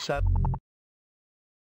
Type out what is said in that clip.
set. seven.